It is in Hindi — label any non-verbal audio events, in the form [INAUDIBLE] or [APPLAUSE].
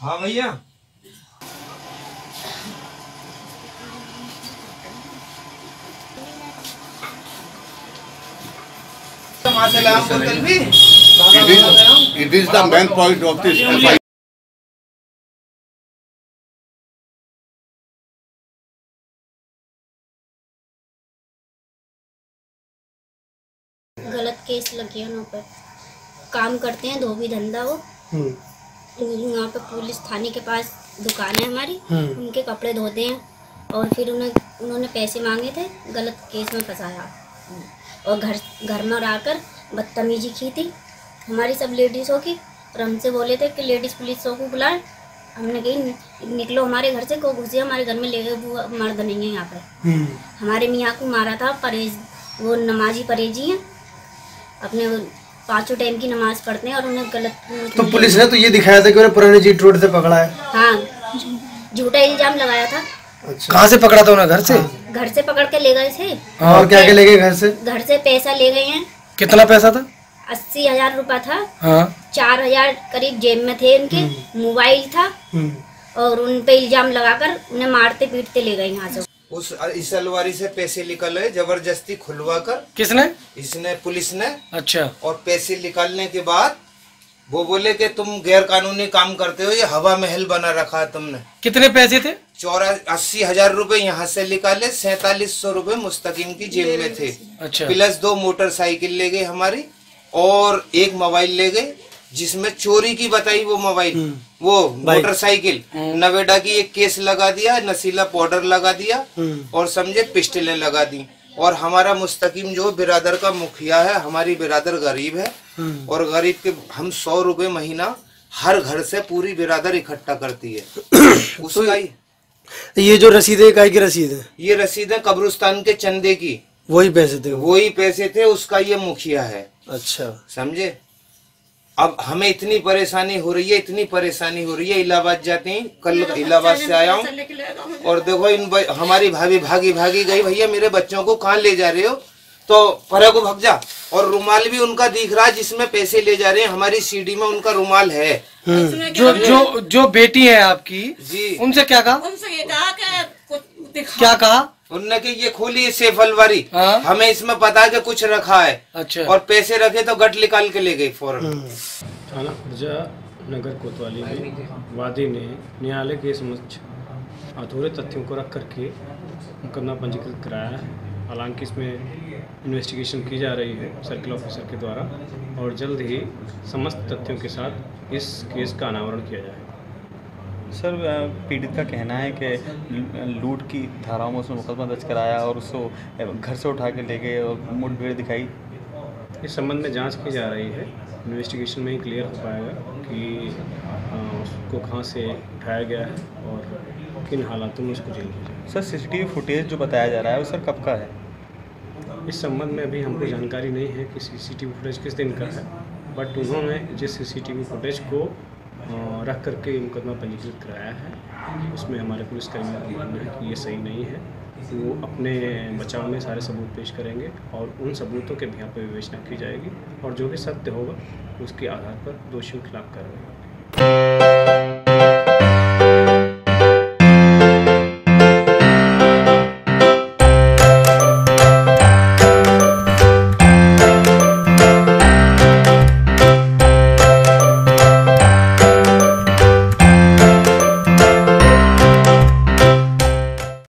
हाँ भैया। वहाँ से लाया बोतल भी It is, it is the main point of this FIR. गलत केस लगे उन पर। काम करते हैं धोबी धंधा वो। वहाँ पे पुलिस थाने के पास दुकान है हमारी। उनके कपड़े धोते हैं और फिर उन्हें उन्होंने पैसे मांगे थे गलत केस में फंसाया। और घर घर में आकर बदतमीजी की थी। हमारी सब लेडीज़ों की और हमसे बोले थे कि लेडीज़ पुलिसों को बुलाए। हमने कही निकलो हमारे घर से को घुसे हमारे घर में ले गए वो मर्द नहीं है यहाँ पर हमारे मियाँ को मारा था परहेज वो नमाजी परहेजी हैं। अपने पाँचों टाइम की नमाज़ पढ़ते हैं और उन्हें गलत तो पुलिस ने तो ये दिखाया था कि उन्हें पुराने जीट रोड से पकड़ा है। हाँ झूठा इल्ज़ाम लगाया था। अच्छा। कहाँ से पकड़ा था उन्हें? घर से? घर से पकड़ के ले गए थे। और क्या क्या ले गए घर से? घर से पैसा ले गए हैं। कितना पैसा था? अस्सी हज़ार रूपया था। हाँ। चार हज़ार करीब जेब में थे उनके मोबाइल था। और उन पे इल्ज़ाम लगाकर उन्हें मारते पीटते ले गए यहाँ से। उस इस अलवारी से पैसे निकले ज़बरदस्ती खुलवा कर। किसने? इसने पुलिस ने। अच्छा। और पैसे निकालने के बाद वो बोले कि तुम गैर कानूनी काम करते हो ये हवा महल बना रखा है तुमने। कितने पैसे थे? चौरा अस्सी हज़ार रूपए यहाँ से निकाले सैतालीस सौ रूपए मुस्तकिम की जेब में थे। अच्छा। प्लस दो मोटरसाइकिल ले गए हमारी और एक मोबाइल ले गए जिसमें चोरी की बताई वो मोबाइल वो मोटरसाइकिल। नवेडा की एक केस लगा दिया नशीला पाउडर लगा दिया और समझे पिस्टलें लगा दी। और हमारा मुस्तकिम जो बिरादर का मुखिया है हमारी बिरादर गरीब है और गरीब के हम सौ रुपए महीना हर घर से पूरी बिरादर इकट्ठा करती है। [COUGHS] उसका ही ये जो रसीद है काय की रसीद है? ये रसीदें कब्रिस्तान के चंदे की। वही पैसे थे वही पैसे थे उसका ये मुखिया है। अच्छा। समझे? अब हमें इतनी परेशानी हो रही है इतनी परेशानी हो रही है इलाहाबाद जाते हैं कल इलाहाबाद से आया हूँ। और देखो इन हमारी भाभी भागी भागी गई भैया मेरे बच्चों को कहाँ ले जा रहे हो? तो परे को भग जा। और रुमाल भी उनका दिख रहा है जिसमें पैसे ले जा रहे हैं। हमारी सीडी में उनका रुमाल है। जो जो जो बेटी है आपकी जी। उनसे क्या कहा? उनसे ये कहा कि कुछ दिखा। क्या कहा? उनने कि ये खोली सेफ़ अलवारी हाँ। हमें इसमें पता है कि कुछ रखा है। अच्छा। और पैसे रखे तो गट निकाल के ले गई फ़ौरन। थाना खुर्जा नगर कोतवाली में वादी ने न्यायालय के समक्ष अधूरे तथ्यों को रख करके मुकदमा पंजीकृत कराया है। हालाँकि इसमें इन्वेस्टिगेशन की जा रही है सर्किल ऑफिसर के द्वारा और जल्द ही समस्त तथ्यों के साथ इस केस का अनावरण किया जाएगा। सर पीड़ित का कहना है कि लूट की धाराओं में उसने मुकदमा दर्ज कराया और उसको घर से उठा के ले गए और मुठभेड़ दिखाई। इस संबंध में जाँच की जा रही है। इन्वेस्टिगेशन में ही क्लियर हो पाएगा कि उसको कहाँ से उठाया गया है और किन हालातों में उसको जेल भेजा। सर सीसीटीवी फुटेज जो बताया जा रहा है वो सर कब का है? इस संबंध में अभी हमको जानकारी नहीं है कि सीसीटीवी फुटेज किस दिन का है बट उन्होंने जिस सीसीटीवी फुटेज को रख करके मुकदमा पंजीकृत कराया है। उसमें हमारे पुलिसकर्मियों का मानना है कि ये सही नहीं है। वो अपने बचाव में सारे सबूत पेश करेंगे और उन सबूतों के भी यहाँ पर विवेचना की जाएगी और जो भी सत्य होगा, उसके आधार पर दोषियों के खिलाफ कार्रवाई होगी।